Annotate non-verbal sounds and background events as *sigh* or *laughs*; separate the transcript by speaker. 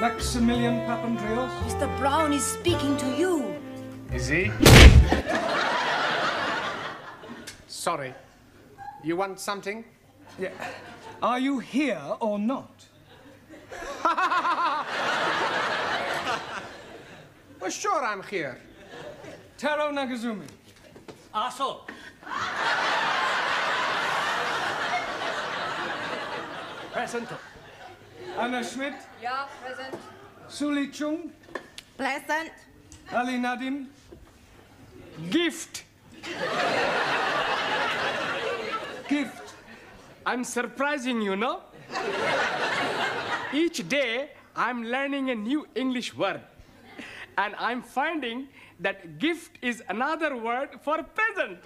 Speaker 1: Maximilian Papandrious.
Speaker 2: Mr. Brown is speaking to you.
Speaker 3: Is he? Sorry. You want something?
Speaker 1: Yeah. Are you here or not? *laughs*
Speaker 3: Well, sure, I'm here.
Speaker 1: Taro Nagazumi.
Speaker 4: Aso. Present.
Speaker 1: Anna Schmidt.
Speaker 2: Yeah, present.
Speaker 1: Su-Lee Chung.
Speaker 2: Present.
Speaker 1: Ali Nadim.
Speaker 3: Gift.
Speaker 1: Gift.
Speaker 3: I'm surprising you, no? Each day, I'm learning a new English word. And I'm finding that gift is another word for present.